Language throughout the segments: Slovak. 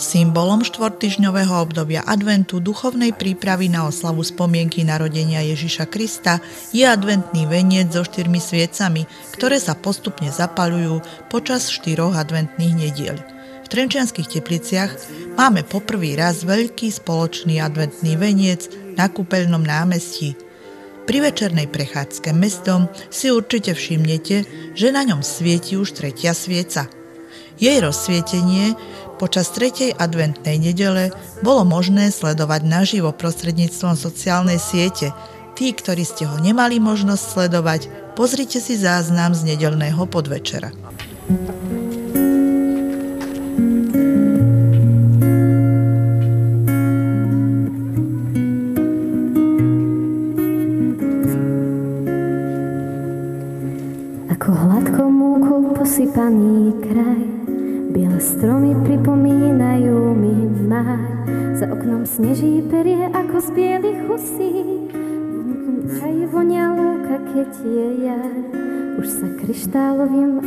Symbolom štvortyžňového obdobia adventu duchovnej prípravy na oslavu spomienky narodenia Ježiša Krista je adventný veniec so štyrmi sviecami, ktoré sa postupne zapalujú počas štyroch adventných nediel. V Trenčianských tepliciach máme poprvý raz veľký spoločný adventný veniec na kúpeľnom námestí. Pri večernej prechádzke mestom si určite všimnete, že na ňom svieti už tretia svieca. Jej rozsvietenie Počas tretej adventnej nedele bolo možné sledovať naživo prostredníctvom sociálnej siete. Tí, ktorí ste ho nemali možnosť sledovať, pozrite si záznam z nedelného podvečera. Ako hladkou múkou posypaný kraj oknom sneží perie ako z bielých husí. Čaj vonia lúka, keď je jar, už sa kryštálovým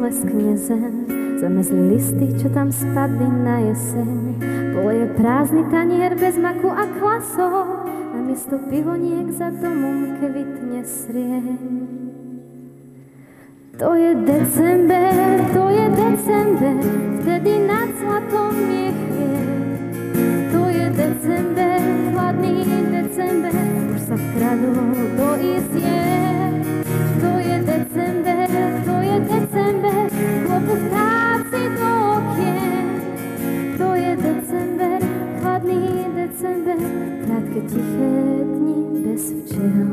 leskne zem. Zamezli listy, čo tam spadli na jeseň. Pole je prázdny tanier bez maku a klasov, namiesto pivoniek za domom kvitne srieň. To je december, to tiché dni bez včiel.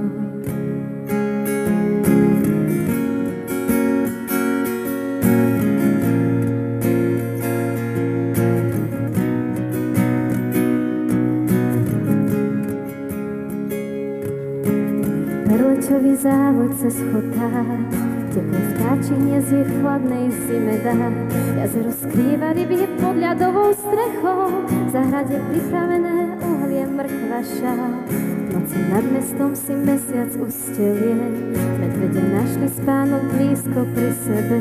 závod cez chotár, teplo vtáči hniezd je chladnej zime dá. Jazero skrýva ryby pod ľadovou strechou, v zahrade pripravené uhlie mrkva šál. Noci nad mestom si mesiac ustelie, medvede našli spánok blízko pri sebe.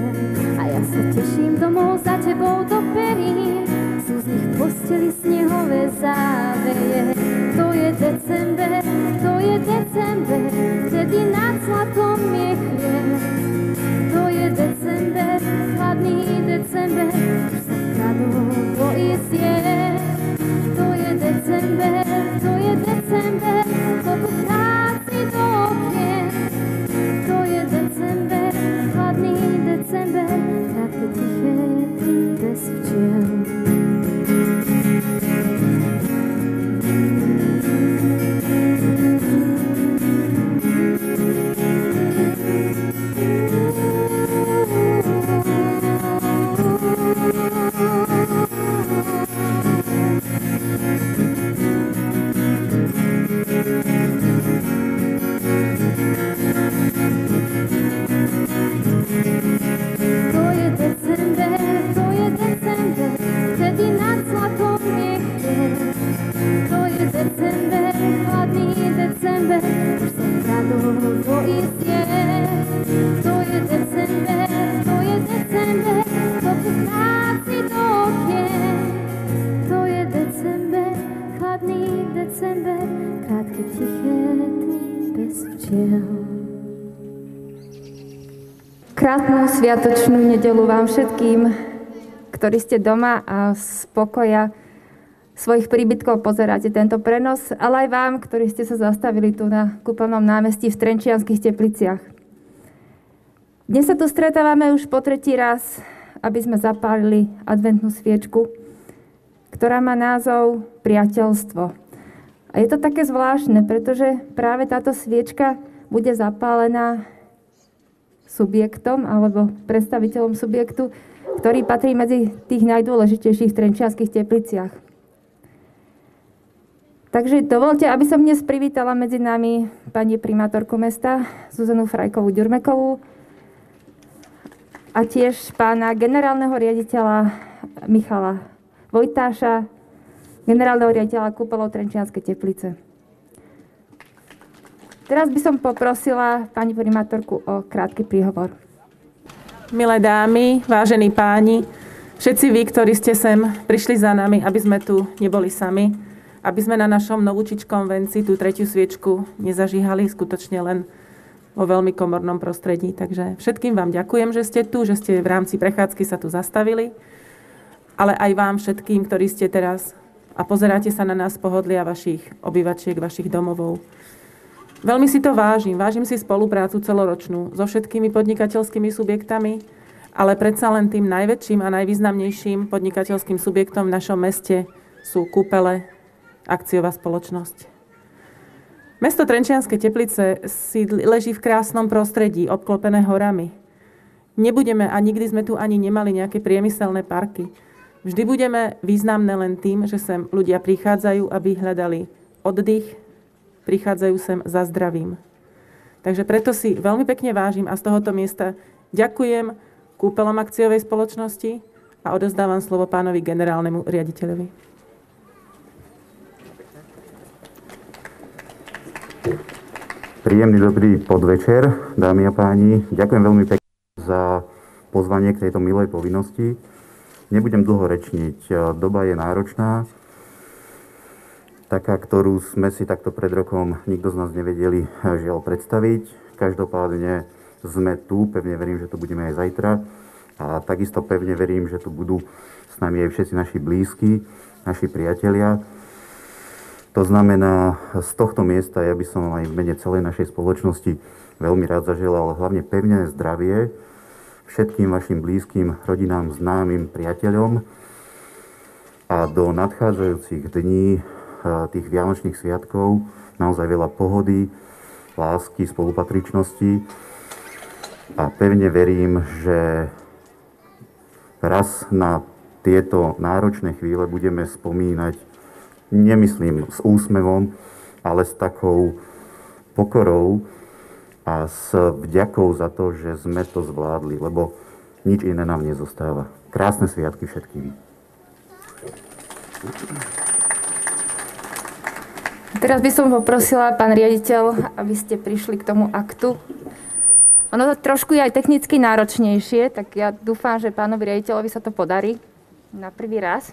A ja sa teším domov za tebou do perín, sú z nich posteli snehové záveje. To je december, to je december, vtedy nad zlatom je chlieb. To je december, chladný december, už sa kradol po isie. To je december, to je december, kopu práci do Krásnu sviatočnú nedelu vám všetkým, ktorí ste doma a z pokoja svojich príbytkov pozeráte tento prenos, ale aj vám, ktorí ste sa zastavili tu na kúpeľnom námestí v Trenčianských tepliciach. Dnes sa tu stretávame už po tretí raz, aby sme zapálili adventnú sviečku, ktorá má názov Priateľstvo. A je to také zvláštne, pretože práve táto sviečka bude zapálená subjektom alebo predstaviteľom subjektu, ktorý patrí medzi tých najdôležitejších v Trenčianských tepliciach. Takže dovolte, aby som dnes privítala medzi nami pani primátorku mesta Zuzanu Frajkovú Ďurmekovú a tiež pána generálneho riaditeľa Michala Vojtáša, generálneho riaditeľa Kúpelov Trenčianskej teplice. Teraz by som poprosila pani primátorku o krátky príhovor. Milé dámy, vážení páni, Všetci vy, ktorí ste sem prišli za nami, aby sme tu neboli sami, aby sme na našom novúčičkom venci tú tretiu sviečku nezažíhali skutočne len vo veľmi komornom prostredí. Takže všetkým vám ďakujem, že ste tu, že ste v rámci prechádzky sa tu zastavili, ale aj vám všetkým, ktorí ste teraz a pozeráte sa na nás pohodlia vašich obyvačiek, vašich domovov. Veľmi si to vážim. Vážim si spoluprácu celoročnú so všetkými podnikateľskými subjektami, ale predsa len tým najväčším a najvýznamnejším podnikateľským subjektom v našom meste sú kúpele, akciová spoločnosť. Mesto Trenčianske Teplice si leží v krásnom prostredí, obklopené horami. Nebudeme a nikdy sme tu ani nemali nejaké priemyselné parky. Vždy budeme významné len tým, že sem ľudia prichádzajú, aby hľadali oddych, prichádzajú sem za zdravím. Takže preto si veľmi pekne vážim a z tohoto miesta ďakujem kúpelom akciovej spoločnosti a odozdávam slovo pánovi generálnemu riaditeľovi. Príjemný dobrý podvečer, dámy a páni. Ďakujem veľmi pekne za pozvanie k tejto milej povinnosti. Nebudem dlho rečniť. Doba je náročná, taká, ktorú sme si takto pred rokom nikto z nás nevedeli žiaľ predstaviť. Každopádne sme tu, pevne verím, že tu budeme aj zajtra. A takisto pevne verím, že tu budú s nami aj všetci naši blízki, naši priatelia, to znamená, z tohto miesta ja by som aj v mene celej našej spoločnosti veľmi rád zaželal hlavne pevné zdravie všetkým vašim blízkym, rodinám, známym, priateľom. A do nadchádzajúcich dní tých Vianočných sviatkov naozaj veľa pohody, lásky, spolupatričnosti. A pevne verím, že raz na tieto náročné chvíle budeme spomínať nemyslím s úsmevom, ale s takou pokorou a s vďakou za to, že sme to zvládli, lebo nič iné nám nezostáva. Krásne sviatky všetkým. Teraz by som poprosila, pán riaditeľ, aby ste prišli k tomu aktu. Ono to trošku je aj technicky náročnejšie, tak ja dúfam, že pánovi riaditeľovi sa to podarí na prvý raz.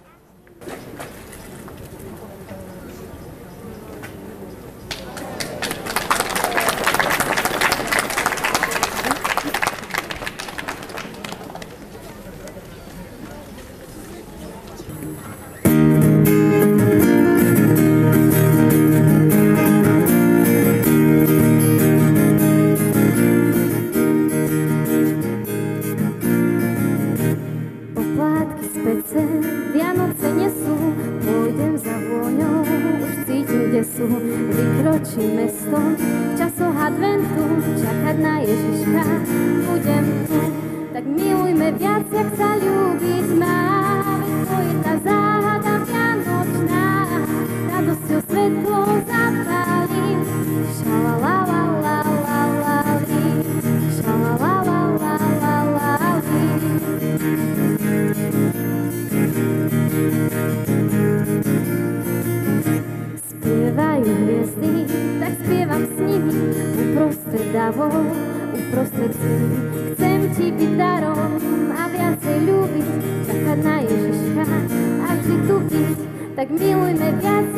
так милуй меня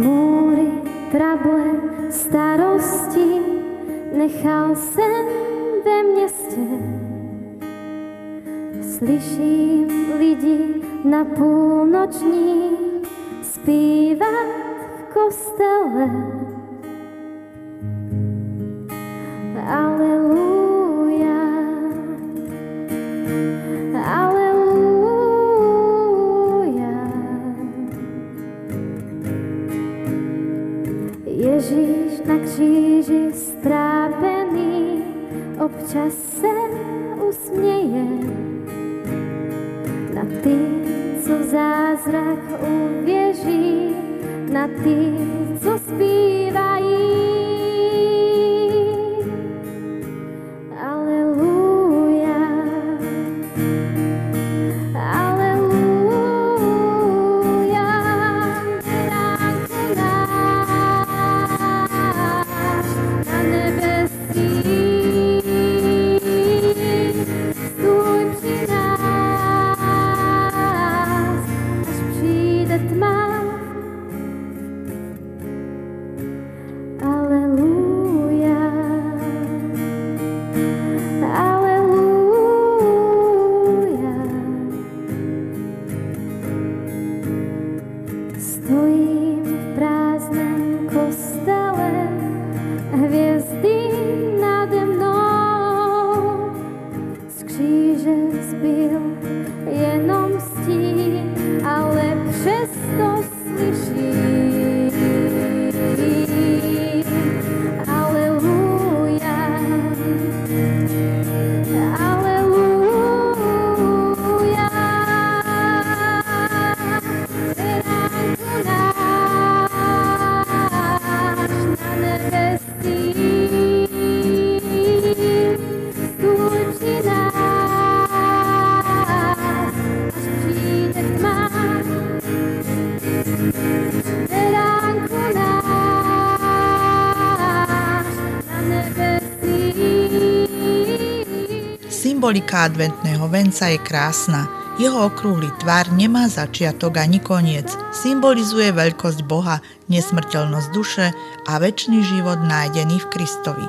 Chmúry, trable, starosti nechal sen ve městě. Slyším lidi na půlnoční zpívat v kostele. občas se usměje na ty, co v zázrak uvěří, na ty, co Symbolika adventného venca je krásna. Jeho okrúhly tvar nemá začiatok ani koniec. Symbolizuje veľkosť Boha, nesmrteľnosť duše a väčší život nájdený v Kristovi.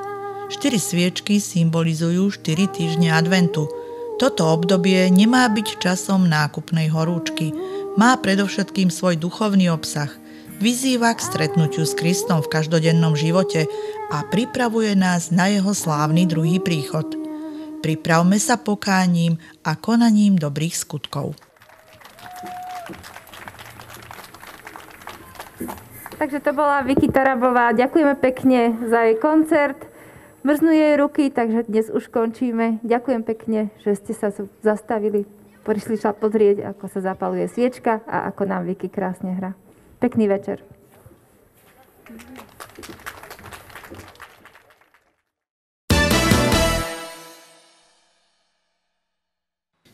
Štyri sviečky symbolizujú 4 týždne adventu. Toto obdobie nemá byť časom nákupnej horúčky. Má predovšetkým svoj duchovný obsah. Vyzýva k stretnutiu s Kristom v každodennom živote a pripravuje nás na jeho slávny druhý príchod – Pripravme sa pokáním a konaním dobrých skutkov. Takže to bola Vicky Tarabová. Ďakujeme pekne za jej koncert. Mrznú jej ruky, takže dnes už končíme. Ďakujem pekne, že ste sa zastavili. Prišli sa pozrieť, ako sa zapaluje sviečka a ako nám Vicky krásne hra. Pekný večer.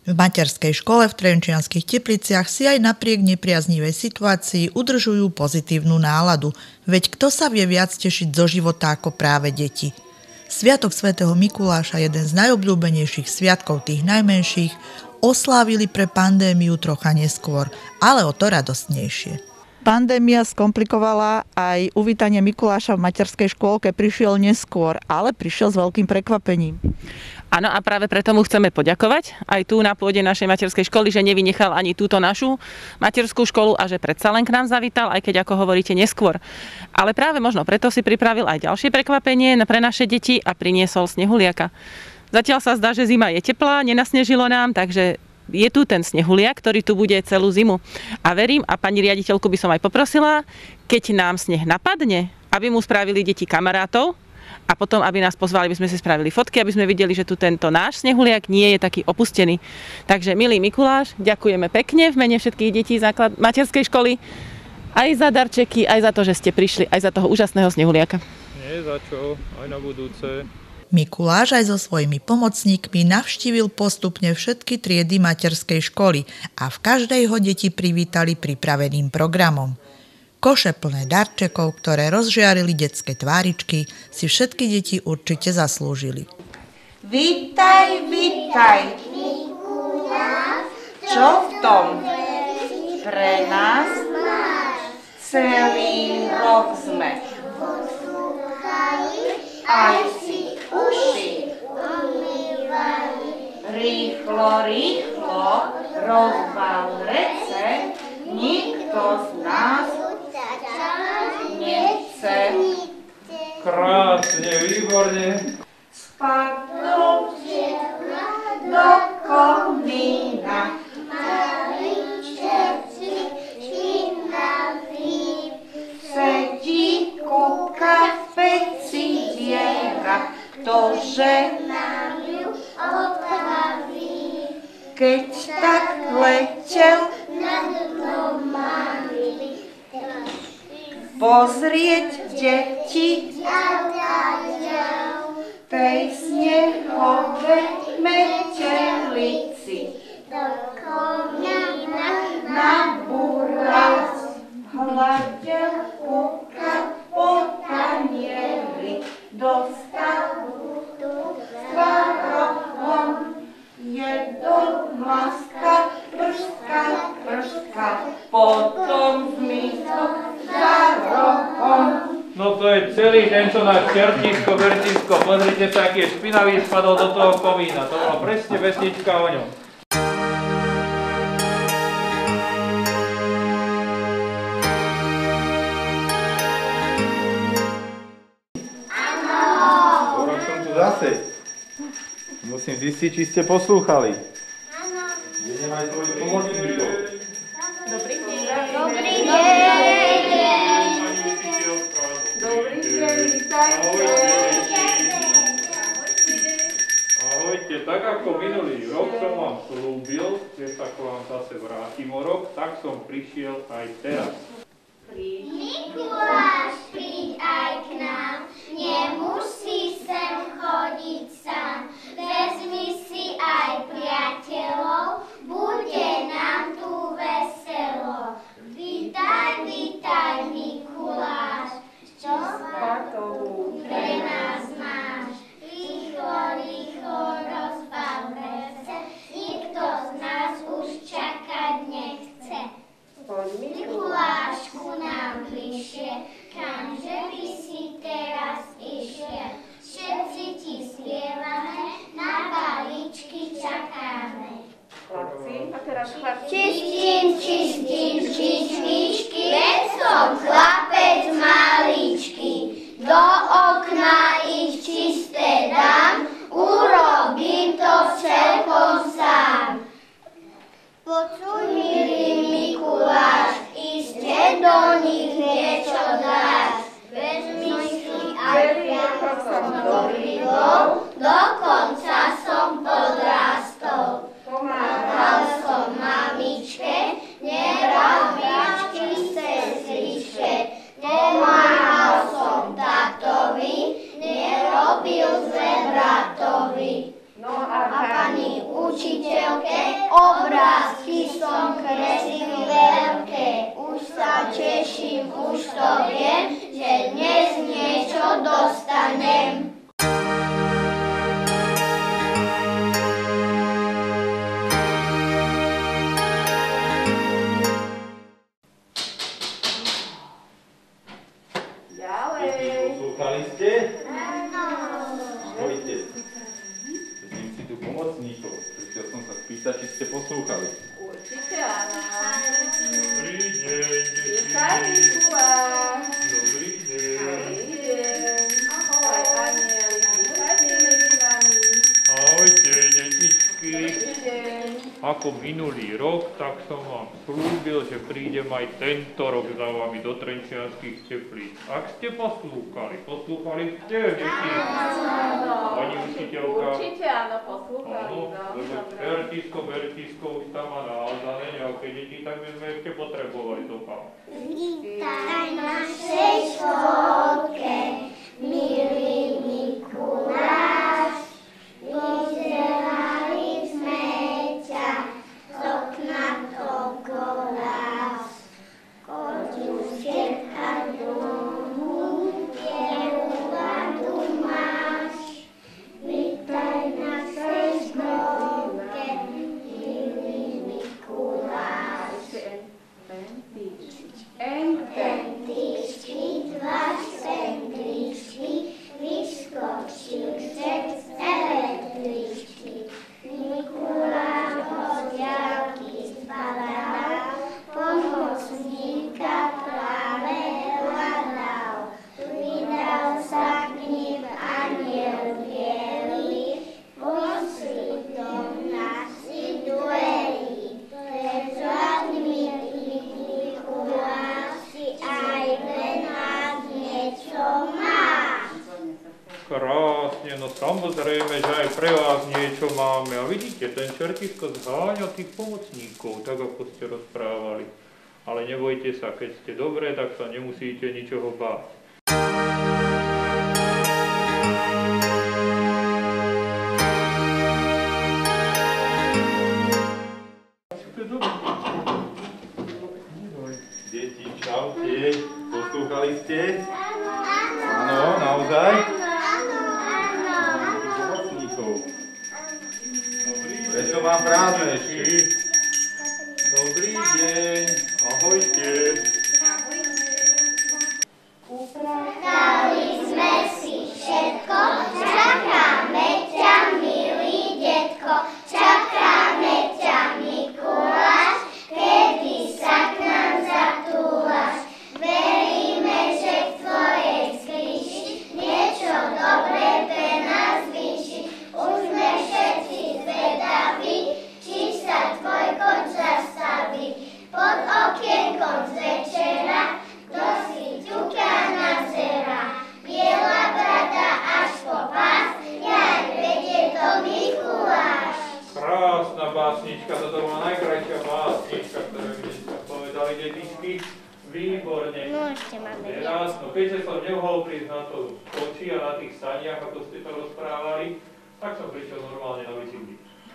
V materskej škole v Trenčianských tepliciach si aj napriek nepriaznivej situácii udržujú pozitívnu náladu, veď kto sa vie viac tešiť zo života ako práve deti. Sviatok svätého Mikuláša, jeden z najobľúbenejších sviatkov tých najmenších, oslávili pre pandémiu trocha neskôr, ale o to radostnejšie. Pandémia skomplikovala aj uvítanie Mikuláša v materskej škôlke, prišiel neskôr, ale prišiel s veľkým prekvapením. Áno, a práve preto mu chceme poďakovať aj tu na pôde našej materskej školy, že nevynechal ani túto našu materskú školu a že predsa len k nám zavítal, aj keď ako hovoríte neskôr. Ale práve možno preto si pripravil aj ďalšie prekvapenie pre naše deti a priniesol snehuliaka. Zatiaľ sa zdá, že zima je teplá, nenasnežilo nám, takže je tu ten snehuliak, ktorý tu bude celú zimu. A verím, a pani riaditeľku by som aj poprosila, keď nám sneh napadne, aby mu spravili deti kamarátov, a potom, aby nás pozvali, aby sme si spravili fotky, aby sme videli, že tu tento náš snehuliak nie je taký opustený. Takže, milý Mikuláš, ďakujeme pekne v mene všetkých detí základ materskej školy aj za darčeky, aj za to, že ste prišli, aj za toho úžasného snehuliaka. Nie za čo, aj na budúce. Mikuláš aj so svojimi pomocníkmi navštívil postupne všetky triedy materskej školy a v každej ho deti privítali pripraveným programom. Koše plné darčekov, ktoré rozžiarili detské tváričky, si všetky deti určite zaslúžili. Vítaj, vítaj. Čo v tom pre nás celý rok sme aj si uši rýchlo, rýchlo rozbal rece, nikto z nás nechce Krásne, výborne. spadnúť do jedol maska, prska, prska, potom zmizol za rohom. No to je celý tento náš čertisko, vertisko. Pozrite sa, aký je špinavý spadol do toho komína. To bola presne vesnička o ňom. Zistiť, či ste poslúchali. Áno. Idem aj tvojich pomocníkov. Dobrý deň, vítajte. Ahojte, tak ako minulý rok som vám slúbil, že sa k vám zase vrátim o rok, tak som prišiel aj teraz. Mikuláš, príď aj k nám, nemusí sem chodiť sám. Vezmi si aj priateľov, bude nám tu veselo. Vítaj, vítaj, Mikuláš, čo pre nás máš? Rýchlo, rýchlo rozbal verce, nikto z nás už čakať nechce. Mikulášku nám bližšie, kamže by si teraz išiel. Všetci ti spievame, na balíčky čakáme. Čistím, čistím, čističky, veď som chlapec aj tento rok za vami do Trenčianských teplíc. Ak ste poslúchali, poslúchali ste, deti? Pani učiteľka? Určite áno, poslúchali. Áno, No, lebo. Bertisko, Bertisko už tam má nahádané nejaké deti, tak by sme ešte potrebovali zopakovať. Vítaj našej školke, milý čertisko zháňa tých pomocníkov, tak ako ste rozprávali. Ale nebojte sa, keď ste dobré, tak sa nemusíte ničoho báť. Deti, čaute. Poslúchali ste? Áno, naozaj? Um abraço,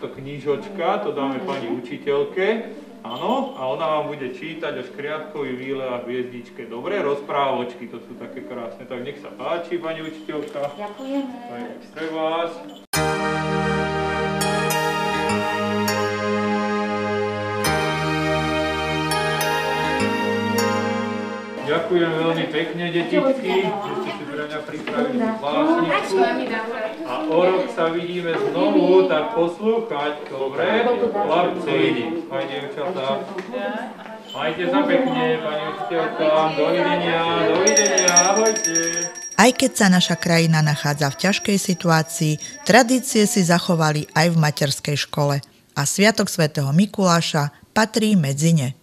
bicykli. To knižočka, to dáme pani učiteľke, áno, a ona vám bude čítať o škriatkový výle a hviezdičke. Dobre, rozprávočky, to sú také krásne. Tak nech sa páči, pani učiteľka. Ďakujeme. To je pre vás. Ďakujem veľmi pekne, detičky, že ste si pre mňa pripravili básničku. A o rok sa vidíme znovu, tak poslúchať, dobre? Chlapci, aj dievčatá. Majte sa pekne, pani učiteľka. Dovidenia, dovidenia, ahojte. Aj keď sa naša krajina nachádza v ťažkej situácii, tradície si zachovali aj v materskej škole a Sviatok svätého Mikuláša patrí medzi ne.